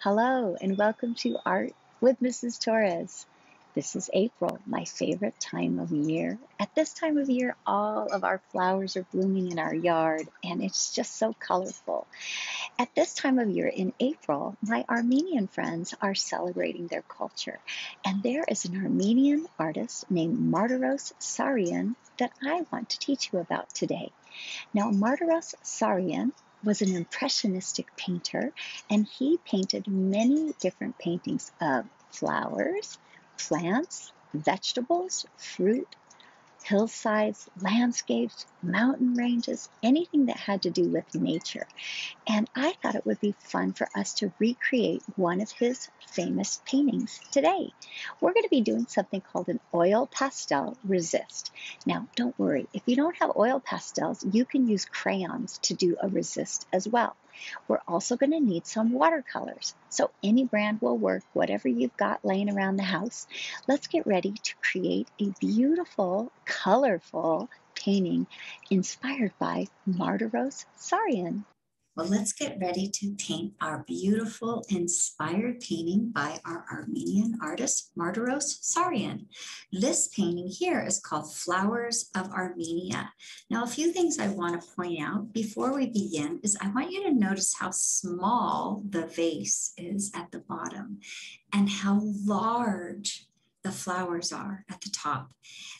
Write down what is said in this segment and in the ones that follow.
Hello, and welcome to Art with Mrs. Torres. This is April, my favorite time of year. At this time of year, all of our flowers are blooming in our yard, and it's just so colorful. At this time of year in April, my Armenian friends are celebrating their culture, and there is an Armenian artist named Martiros Saryan that I want to teach you about today. Now, Martiros Saryan was an impressionistic painter and he painted many different paintings of flowers, plants, vegetables, fruit, hillsides, landscapes, mountain ranges, anything that had to do with nature. And I thought it would be fun for us to recreate one of his famous paintings today. We're going to be doing something called an oil pastel resist. Now, don't worry, if you don't have oil pastels, you can use crayons to do a resist as well. We're also going to need some watercolors. So any brand will work, whatever you've got laying around the house. Let's get ready to create a beautiful, colorful painting inspired by Martiros Saryan. Well, let's get ready to paint our beautiful inspired painting by our Armenian artist, Martiros Saryan. This painting here is called Flowers of Armenia. Now, a few things I want to point out before we begin is I want you to notice how small the vase is at the bottom and how large the flowers are at the top.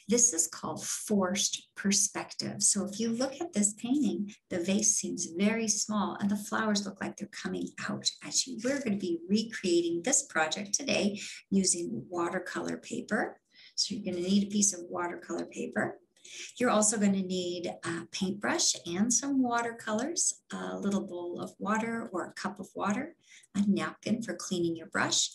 This is called forced perspective. So if you look at this painting, the vase seems very small and the flowers look like they're coming out at you. We're going to be recreating this project today using watercolor paper. So you're going to need a piece of watercolor paper. You're also going to need a paintbrush and some watercolors, a little bowl of water or a cup of water, a napkin for cleaning your brush,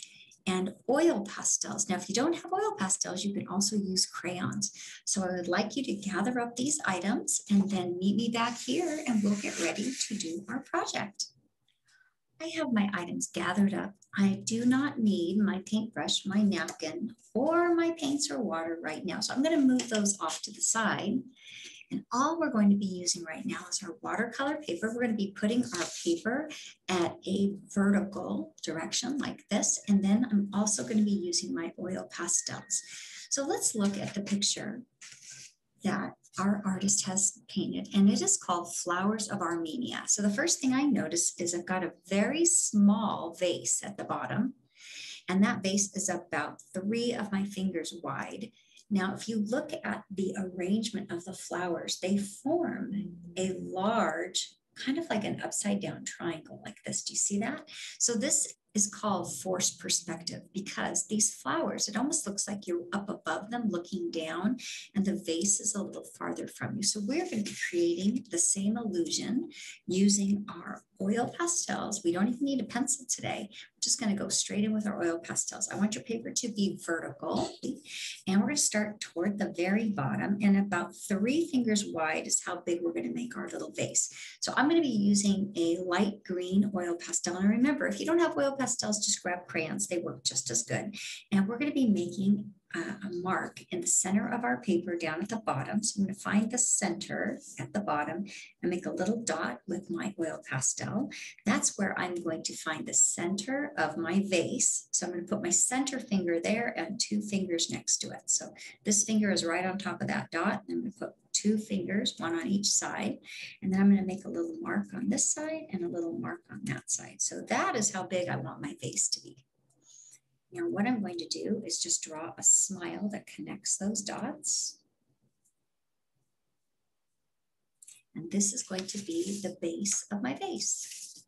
and oil pastels. Now, if you don't have oil pastels, you can also use crayons. So I would like you to gather up these items and then meet me back here and we'll get ready to do our project. I have my items gathered up. I do not need my paintbrush, my napkin, or my paints or water right now. So I'm gonna move those off to the side. And all we're going to be using right now is our watercolor paper. We're going to be putting our paper at a vertical direction like this. And then I'm also going to be using my oil pastels. So let's look at the picture that our artist has painted, and it is called Flowers of Armenia. So the first thing I notice is I've got a very small vase at the bottom, and that vase is about three of my fingers wide. Now, if you look at the arrangement of the flowers, they form a large, kind of like an upside down triangle like this. Do you see that? So this is called forced perspective because these flowers, it almost looks like you're up above them looking down and the vase is a little farther from you. So we're going to be creating the same illusion using our oil pastels. We don't even need a pencil today. We're just going to go straight in with our oil pastels. I want your paper to be vertical and we're going to start toward the very bottom and about three fingers wide is how big we're going to make our little vase. So I'm going to be using a light green oil pastel. And remember, if you don't have oil pastels, just grab crayons. They work just as good. And we're going to be making a mark in the center of our paper down at the bottom. So I'm going to find the center at the bottom and make a little dot with my oil pastel. That's where I'm going to find the center of my vase. So I'm going to put my center finger there and two fingers next to it. So this finger is right on top of that dot. I'm going to put two fingers, one on each side. And then I'm going to make a little mark on this side and a little mark on that side. So that is how big I want my vase to be. Now what I'm going to do is just draw a smile that connects those dots. And this is going to be the base of my vase.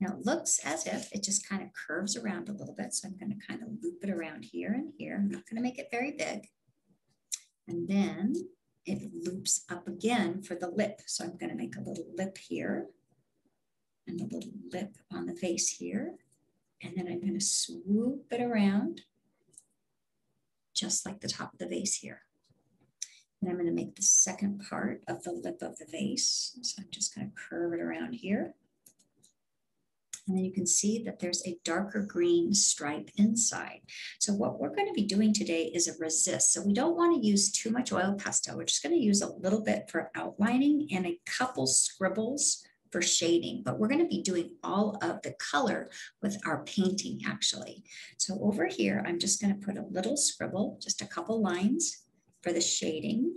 Now it looks as if it just kind of curves around a little bit. So I'm going to kind of loop it around here and here. I'm not going to make it very big. And then it loops up again for the lip. So I'm going to make a little lip here and a little lip on the face here. And then I'm going to swoop it around just like the top of the vase here. And I'm going to make the second part of the lip of the vase. So I'm just going to curve it around here. And then you can see that there's a darker green stripe inside. So what we're going to be doing today is a resist. So we don't want to use too much oil pastel. We're just going to use a little bit for outlining and a couple scribbles for shading, but we're gonna be doing all of the color with our painting actually. So over here, I'm just gonna put a little scribble, just a couple lines for the shading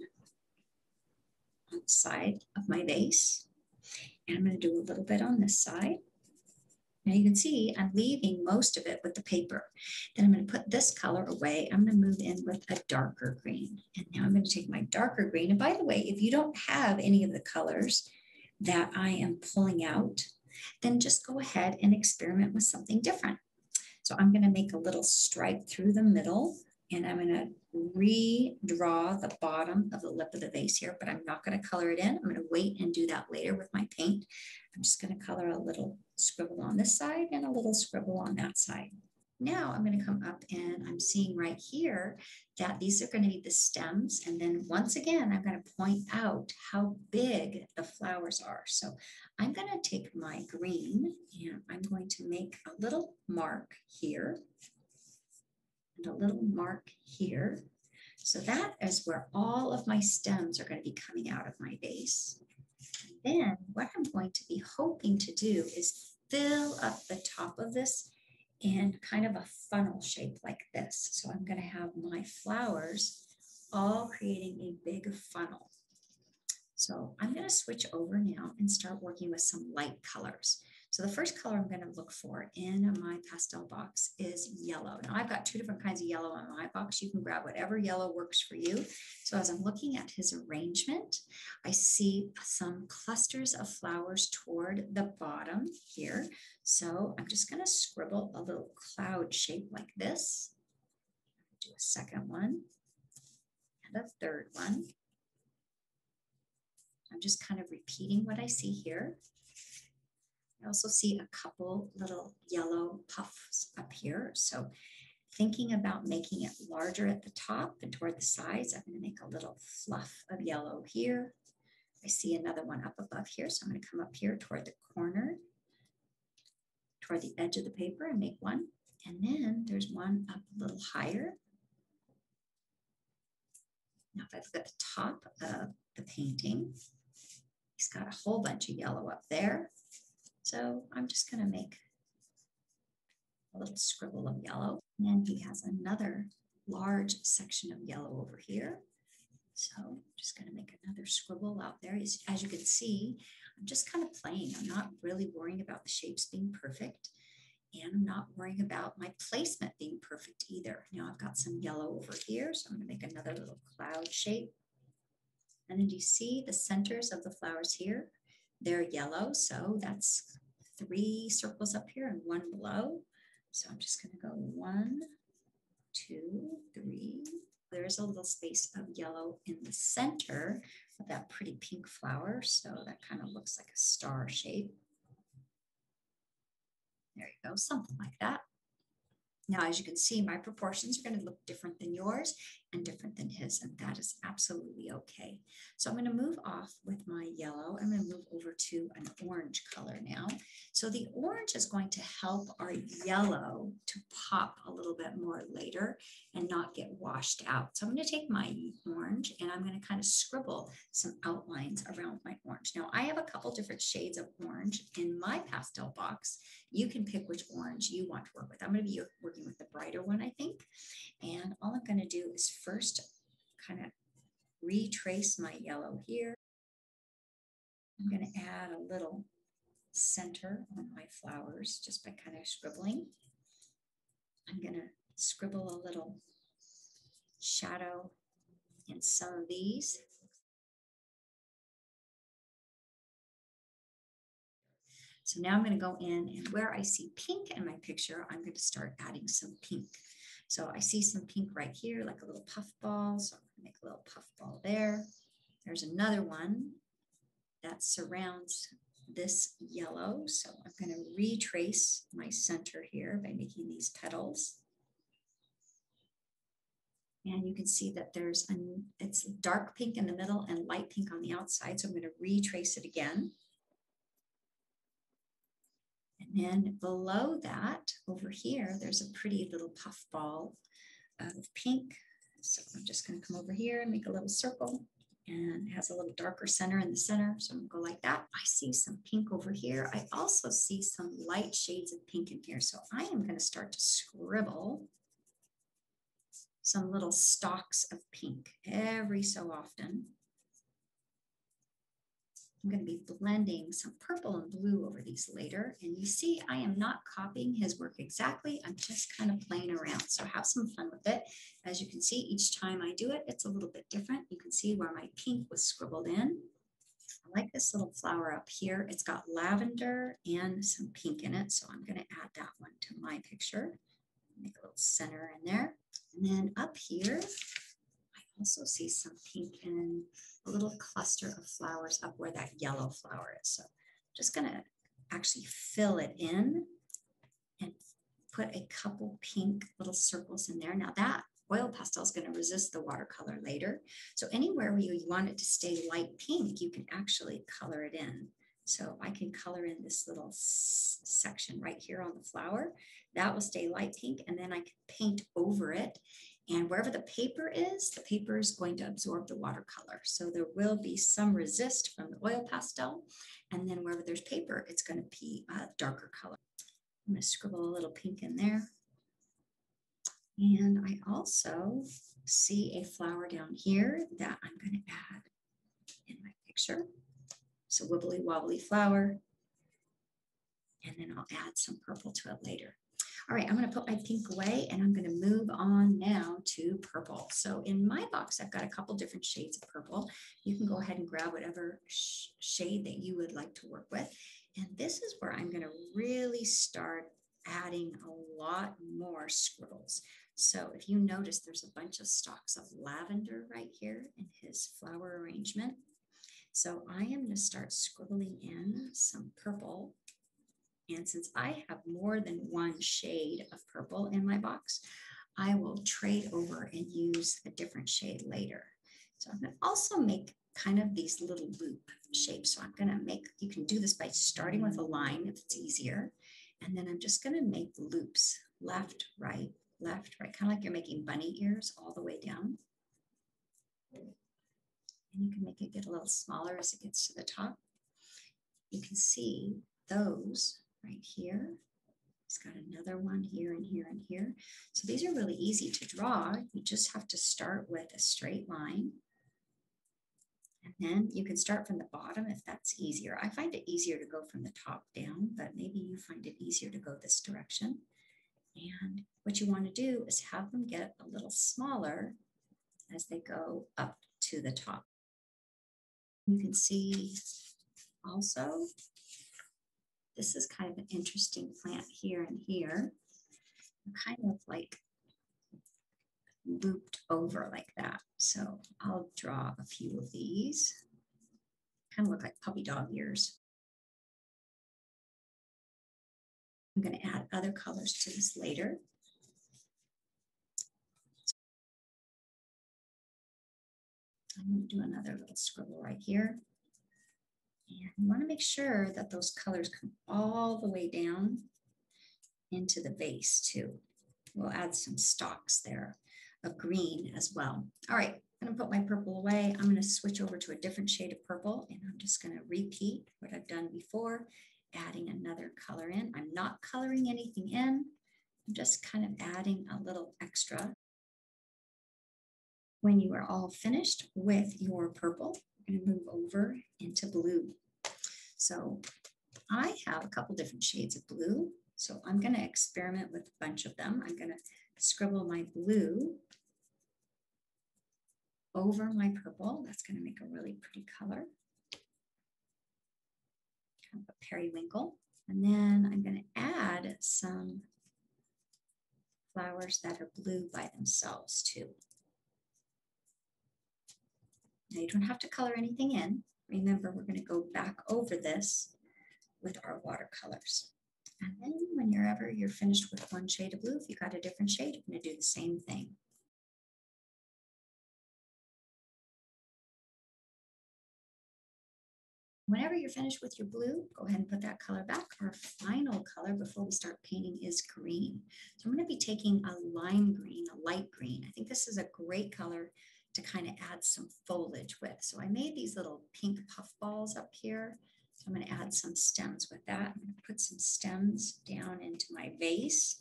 on the side of my vase. And I'm gonna do a little bit on this side. Now you can see I'm leaving most of it with the paper. Then I'm going to put this color away. I'm going to move in with a darker green. And now I'm going to take my darker green. And by the way, if you don't have any of the colors that I am pulling out, then just go ahead and experiment with something different. So I'm going to make a little stripe through the middle and I'm going to redraw the bottom of the lip of the vase here, but I'm not going to color it in. I'm going to wait and do that later with my paint. I'm just going to color a little scribble on this side and a little scribble on that side. Now I'm going to come up and I'm seeing right here that these are going to be the stems. And then once again, I'm going to point out how big the flowers are. So I'm going to take my green and I'm going to make a little mark here and a little mark here. So that is where all of my stems are going to be coming out of my vase. And then what I'm going to be hoping to do is fill up the top of this in kind of a funnel shape like this. So I'm going to have my flowers all creating a big funnel. So I'm going to switch over now and start working with some light colors. So the first color I'm going to look for in my pastel box is yellow. Now I've got two different kinds of yellow in my box. You can grab whatever yellow works for you. So as I'm looking at his arrangement, I see some clusters of flowers toward the bottom here. So I'm just going to scribble a little cloud shape like this. Do a second one and a third one. I'm just kind of repeating what I see here. I also see a couple little yellow puffs up here. So thinking about making it larger at the top and toward the sides, I'm gonna make a little fluff of yellow here. I see another one up above here. So I'm gonna come up here toward the corner, toward the edge of the paper and make one. And then there's one up a little higher. Now if I look at the top of the painting, he's got a whole bunch of yellow up there. So I'm just going to make a little scribble of yellow. And then he has another large section of yellow over here. So I'm just going to make another scribble out there. As, as you can see, I'm just kind of playing. I'm not really worrying about the shapes being perfect. And I'm not worrying about my placement being perfect either. Now I've got some yellow over here. So I'm going to make another little cloud shape. And then do you see the centers of the flowers here? They're yellow, so that's three circles up here and one below. So I'm just gonna go one, two, three. There's a little space of yellow in the center of that pretty pink flower. So that kind of looks like a star shape. There you go, something like that. Now, as you can see, my proportions are going to look different than yours and different than his, and that is absolutely okay. So I'm going to move off with my yellow. I'm going to move over to an orange color now. So the orange is going to help our yellow to pop a little bit more later and not get washed out. So I'm going to take my orange and I'm going to kind of scribble some outlines around my orange. Now, I have a couple different shades of orange in my pastel box. You can pick which orange you want to work with. I'm going to be working with the brighter one, I think. And all I'm going to do is first kind of retrace my yellow here. I'm going to add a little center on my flowers just by kind of scribbling. I'm going to scribble a little shadow in some of these. So now I'm going to go in and where I see pink in my picture, I'm going to start adding some pink. So I see some pink right here, like a little puff ball. So I'm going to make a little puff ball there. There's another one that surrounds this yellow. So I'm going to retrace my center here by making these petals. And you can see that there's, an, it's dark pink in the middle and light pink on the outside. So I'm going to retrace it again. And then below that, over here, there's a pretty little puff ball of pink. So I'm just gonna come over here and make a little circle. and it has a little darker center in the center. So I'm gonna go like that. I see some pink over here. I also see some light shades of pink in here. So I am gonna start to scribble some little stalks of pink every so often. I'm going to be blending some purple and blue over these later. And you see, I am not copying his work exactly. I'm just kind of playing around. So have some fun with it. As you can see, each time I do it, it's a little bit different. You can see where my pink was scribbled in. I like this little flower up here. It's got lavender and some pink in it. So I'm going to add that one to my picture. Make a little center in there. And then up here, also see some pink and a little cluster of flowers up where that yellow flower is. So I'm just gonna actually fill it in and put a couple pink little circles in there. Now that oil pastel is gonna resist the watercolor later. So anywhere where you want it to stay light pink, you can actually color it in. So I can color in this little section right here on the flower. That will stay light pink and then I can paint over it and wherever the paper is, the paper is going to absorb the watercolor. So there will be some resist from the oil pastel. And then wherever there's paper, it's going to be a darker color. I'm going to scribble a little pink in there. And I also see a flower down here that I'm going to add in my picture. So wibbly wobbly flower. And then I'll add some purple to it later. All right, I'm gonna put my pink away and I'm gonna move on now to purple. So in my box, I've got a couple different shades of purple. You can go ahead and grab whatever sh shade that you would like to work with. And this is where I'm gonna really start adding a lot more scribbles. So if you notice, there's a bunch of stalks of lavender right here in his flower arrangement. So I am gonna start scribbling in some purple and since I have more than one shade of purple in my box, I will trade over and use a different shade later. So I'm gonna also make kind of these little loop shapes. So I'm gonna make, you can do this by starting with a line if it's easier. And then I'm just gonna make loops, left, right, left, right, kind of like you're making bunny ears all the way down. And you can make it get a little smaller as it gets to the top. You can see those right here. He's got another one here and here and here. So these are really easy to draw. You just have to start with a straight line. And then you can start from the bottom if that's easier. I find it easier to go from the top down, but maybe you find it easier to go this direction. And what you want to do is have them get a little smaller as they go up to the top. You can see also this is kind of an interesting plant here and here. kind of like looped over like that. So I'll draw a few of these. Kind of look like puppy dog ears. I'm going to add other colors to this later. I'm going to do another little scribble right here. And you want to make sure that those colors come all the way down into the vase too. We'll add some stalks there of green as well. All right, I'm gonna put my purple away. I'm gonna switch over to a different shade of purple and I'm just gonna repeat what I've done before, adding another color in. I'm not coloring anything in. I'm just kind of adding a little extra. When you are all finished with your purple, going to move over into blue. So I have a couple different shades of blue. So I'm going to experiment with a bunch of them. I'm going to scribble my blue over my purple. That's going to make a really pretty color. Kind of a periwinkle. And then I'm going to add some flowers that are blue by themselves too. Now you don't have to color anything in. Remember, we're gonna go back over this with our watercolors. And then whenever you're finished with one shade of blue, if you got a different shade, you're gonna do the same thing. Whenever you're finished with your blue, go ahead and put that color back. Our final color before we start painting is green. So I'm gonna be taking a lime green, a light green. I think this is a great color to kind of add some foliage with. So I made these little pink puff balls up here. So I'm going to add some stems with that. I'm to put some stems down into my vase.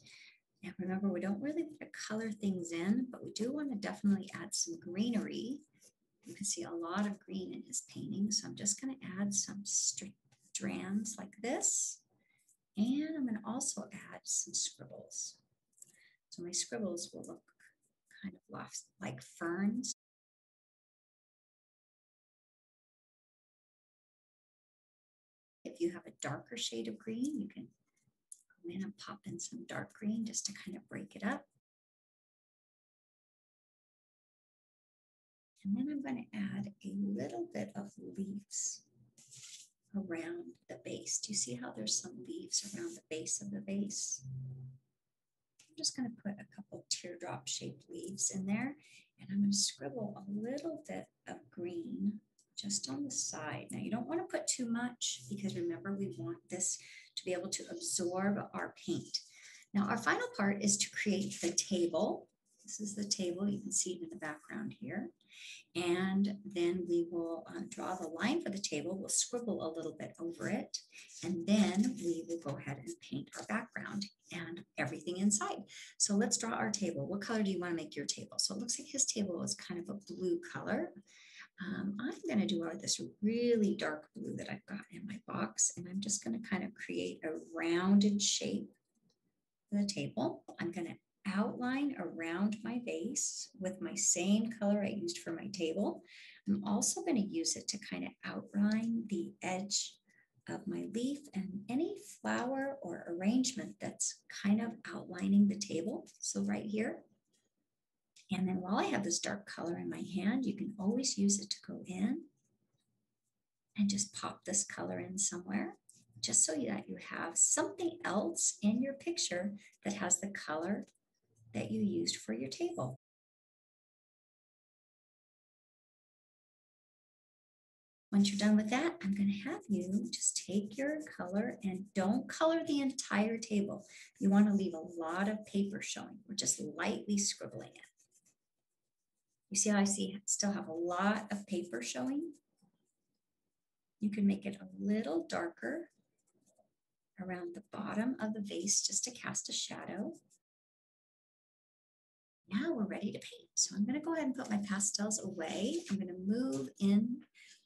And remember, we don't really want to color things in, but we do want to definitely add some greenery. You can see a lot of green in his painting. So I'm just going to add some strands like this. And I'm going to also add some scribbles. So my scribbles will look kind of like ferns. If you have a darker shade of green, you can go in and pop in some dark green just to kind of break it up. And then I'm going to add a little bit of leaves around the base. Do you see how there's some leaves around the base of the vase? I'm just going to put a couple teardrop shaped leaves in there and I'm going to scribble a little bit of green just on the side. Now you don't want to put too much because remember we want this to be able to absorb our paint. Now our final part is to create the table. This is the table, you can see it in the background here. And then we will uh, draw the line for the table. We'll scribble a little bit over it. And then we will go ahead and paint our background and everything inside. So let's draw our table. What color do you want to make your table? So it looks like his table is kind of a blue color. Um, I'm going to do out this really dark blue that I've got in my box, and I'm just going to kind of create a rounded shape for the table. I'm going to outline around my vase with my same color I used for my table. I'm also going to use it to kind of outline the edge of my leaf and any flower or arrangement that's kind of outlining the table. So right here, and then while I have this dark color in my hand, you can always use it to go in and just pop this color in somewhere, just so that you have something else in your picture that has the color that you used for your table. Once you're done with that, I'm going to have you just take your color and don't color the entire table. You want to leave a lot of paper showing. We're just lightly scribbling it. You see how I see still have a lot of paper showing? You can make it a little darker around the bottom of the vase just to cast a shadow. Now we're ready to paint. So I'm gonna go ahead and put my pastels away. I'm gonna move in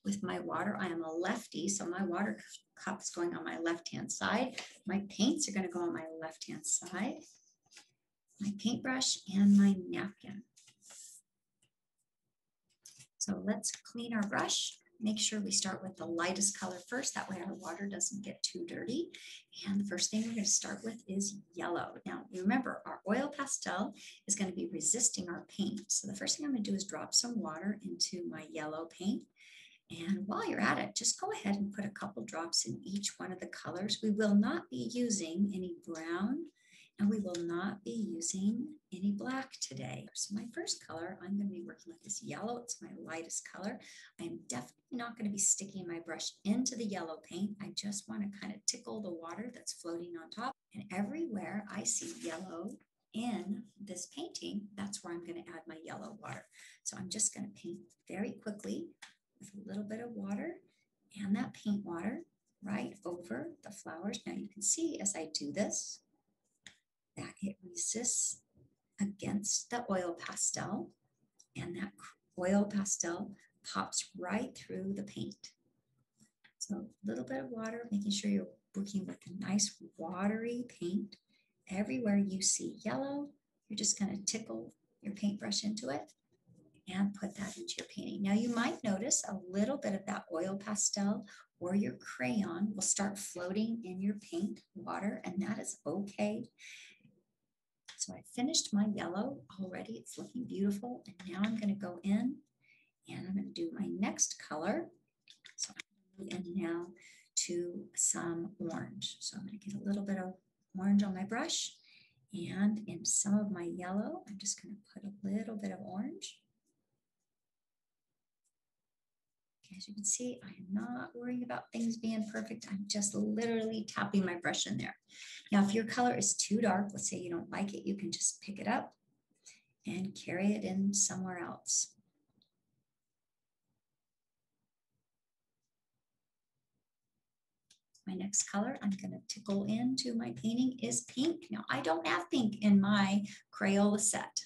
with my water. I am a lefty, so my water cup is going on my left-hand side. My paints are gonna go on my left-hand side. My paintbrush and my napkin. So let's clean our brush. Make sure we start with the lightest color first. That way our water doesn't get too dirty. And the first thing we're going to start with is yellow. Now, remember, our oil pastel is going to be resisting our paint. So the first thing I'm going to do is drop some water into my yellow paint. And while you're at it, just go ahead and put a couple drops in each one of the colors. We will not be using any brown and we will not be using any black today. So my first color, I'm going to be working with this yellow. It's my lightest color. I am definitely not going to be sticking my brush into the yellow paint. I just want to kind of tickle the water that's floating on top. And everywhere I see yellow in this painting, that's where I'm going to add my yellow water. So I'm just going to paint very quickly with a little bit of water and that paint water right over the flowers. Now you can see as I do this, that it resists against the oil pastel and that oil pastel pops right through the paint. So a little bit of water, making sure you're working with a nice watery paint. Everywhere you see yellow, you're just gonna tickle your paintbrush into it and put that into your painting. Now you might notice a little bit of that oil pastel or your crayon will start floating in your paint water and that is okay. So I finished my yellow already. It's looking beautiful. And now I'm going to go in and I'm going to do my next color. So I'm going to move in now to some orange. So I'm going to get a little bit of orange on my brush. And in some of my yellow, I'm just going to put a little bit of orange. As you can see, I am not worrying about things being perfect. I'm just literally tapping my brush in there. Now, if your color is too dark, let's say you don't like it, you can just pick it up and carry it in somewhere else. My next color I'm going to tickle into my painting is pink. Now, I don't have pink in my Crayola set.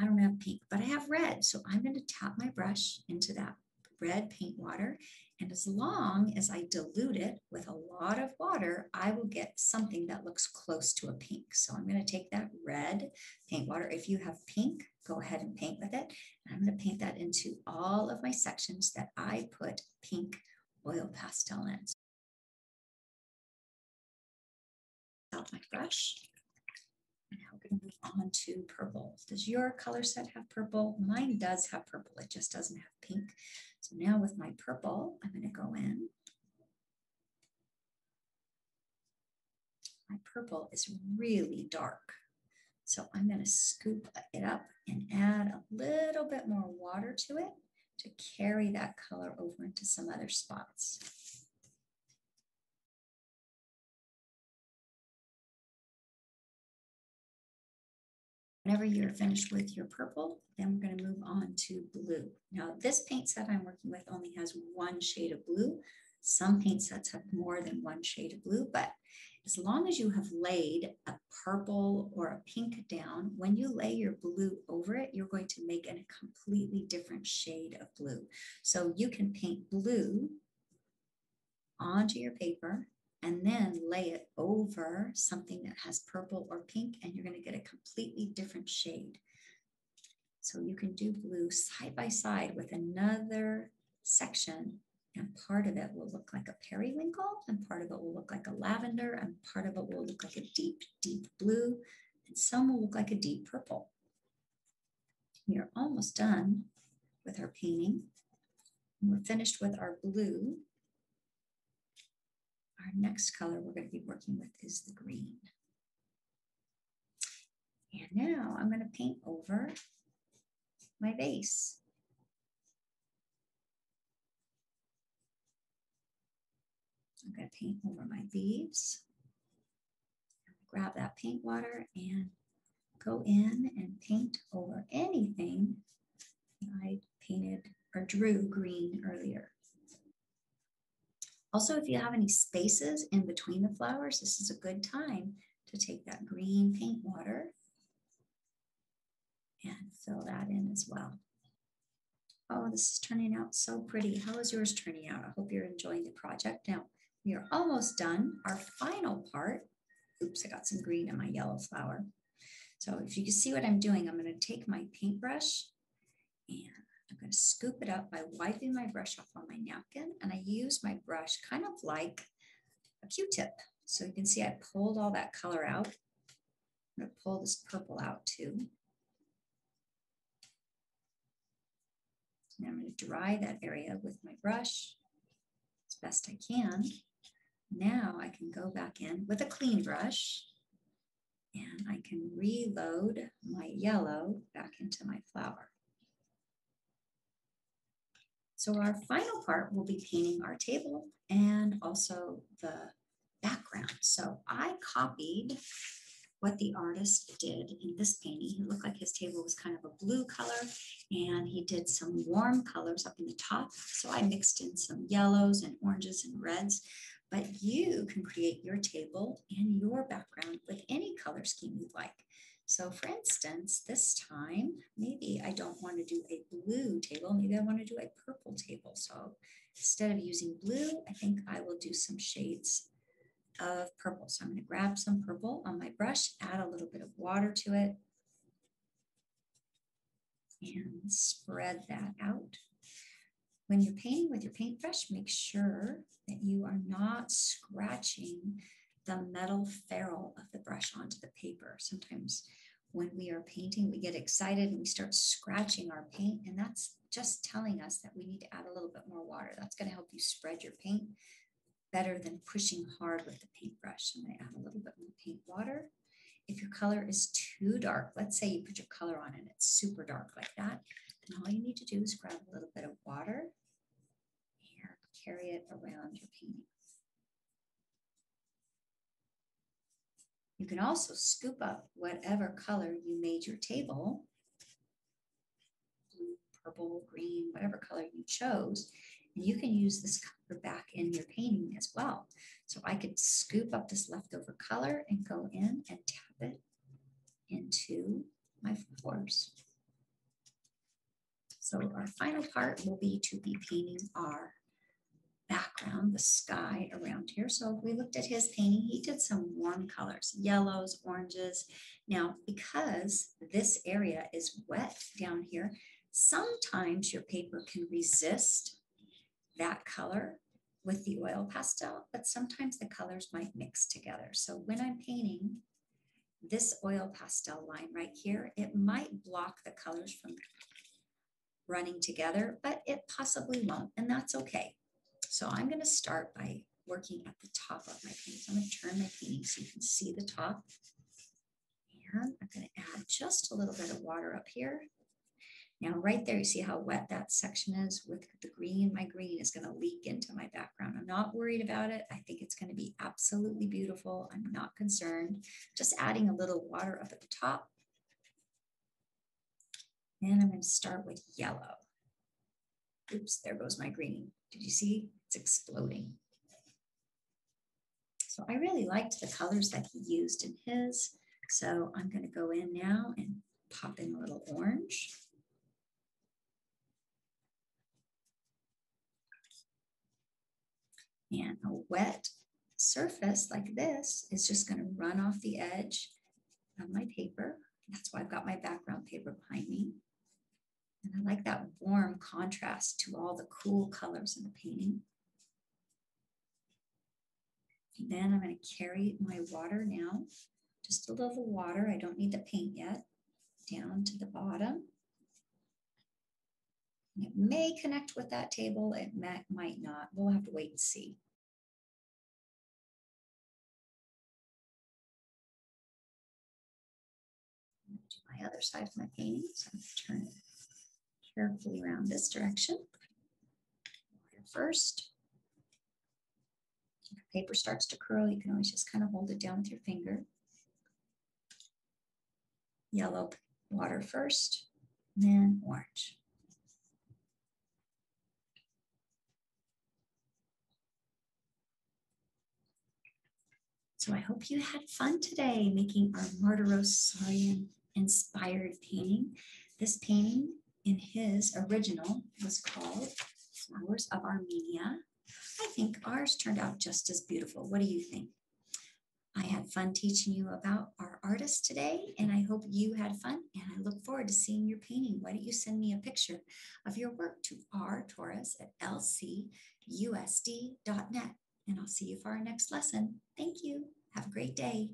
I don't have pink, but I have red. So I'm going to tap my brush into that red paint water. And as long as I dilute it with a lot of water, I will get something that looks close to a pink. So I'm going to take that red paint water. If you have pink, go ahead and paint with it. And I'm going to paint that into all of my sections that I put pink oil pastel in. Out my brush. And now we're going to move on to purple. Does your color set have purple? Mine does have purple. It just doesn't have pink. So now with my purple, I'm going to go in. My purple is really dark. So I'm going to scoop it up and add a little bit more water to it to carry that color over into some other spots. Whenever you're finished with your purple, then we're going to move on to blue. Now, this paint set I'm working with only has one shade of blue. Some paint sets have more than one shade of blue, but as long as you have laid a purple or a pink down, when you lay your blue over it, you're going to make a completely different shade of blue. So you can paint blue onto your paper and then lay it over something that has purple or pink and you're going to get a completely different shade. So you can do blue side by side with another section and part of it will look like a periwinkle and part of it will look like a lavender and part of it will look like a deep, deep blue and some will look like a deep purple. Are almost done with our painting. We're finished with our blue. Our next color we're going to be working with is the green. And now I'm going to paint over my base. I'm going to paint over my leaves. Grab that paint water and go in and paint over anything I painted or drew green earlier. Also, if you have any spaces in between the flowers, this is a good time to take that green paint water and fill that in as well. Oh, this is turning out so pretty. How is yours turning out? I hope you're enjoying the project. Now, we are almost done. Our final part, oops, I got some green in my yellow flower. So if you can see what I'm doing, I'm gonna take my paintbrush and I'm going to scoop it up by wiping my brush off on my napkin. And I use my brush kind of like a Q-tip. So you can see I pulled all that color out. I'm going to pull this purple out too. And I'm going to dry that area with my brush as best I can. Now I can go back in with a clean brush and I can reload my yellow back into my flower. So our final part will be painting our table and also the background. So I copied what the artist did in this painting. It looked like his table was kind of a blue color and he did some warm colors up in the top. So I mixed in some yellows and oranges and reds, but you can create your table and your background with any color scheme you'd like. So for instance, this time, maybe I don't want to do a blue table, maybe I want to do a purple table. So instead of using blue, I think I will do some shades of purple. So I'm going to grab some purple on my brush, add a little bit of water to it, and spread that out. When you're painting with your paintbrush, make sure that you are not scratching the metal ferrule of the brush onto the paper. Sometimes when we are painting, we get excited and we start scratching our paint, and that's just telling us that we need to add a little bit more water. That's going to help you spread your paint better than pushing hard with the paintbrush. I'm going to add a little bit more paint water. If your color is too dark, let's say you put your color on and it's super dark like that, then all you need to do is grab a little bit of water and carry it around your painting. You can also scoop up whatever color you made your table, blue, purple, green, whatever color you chose, and You can use this color back in your painting as well. So I could scoop up this leftover color and go in and tap it into my flowers. So our final part will be to be painting our background, the sky around here. So if we looked at his painting, he did some warm colors, yellows, oranges. Now, because this area is wet down here, sometimes your paper can resist that color with the oil pastel, but sometimes the colors might mix together. So when I'm painting this oil pastel line right here, it might block the colors from running together, but it possibly won't, and that's okay. So I'm gonna start by working at the top of my painting. So I'm gonna turn my painting so you can see the top. And I'm gonna add just a little bit of water up here. Now right there, you see how wet that section is with the green. My green is gonna leak into my background. I'm not worried about it. I think it's gonna be absolutely beautiful. I'm not concerned. Just adding a little water up at the top. And I'm gonna start with yellow. Oops, there goes my green. Did you see? It's exploding. So I really liked the colors that he used in his. So I'm gonna go in now and pop in a little orange. And a wet surface like this is just gonna run off the edge of my paper. That's why I've got my background paper behind me. And I like that warm contrast to all the cool colors in the painting. Then I'm going to carry my water now, just a little water. I don't need the paint yet, down to the bottom. And it may connect with that table, it might not. We'll have to wait and see. Do my other side of my painting, so I'm going to turn it carefully around this direction. Water first. Paper starts to curl, you can always just kind of hold it down with your finger. Yellow water first, then orange. So I hope you had fun today making our Martiros Saryan inspired painting. This painting in his original was called Flowers of Armenia. I think ours turned out just as beautiful. What do you think? I had fun teaching you about our artist today, and I hope you had fun. And I look forward to seeing your painting. Why don't you send me a picture of your work to rtorres at lcusd.net? And I'll see you for our next lesson. Thank you. Have a great day.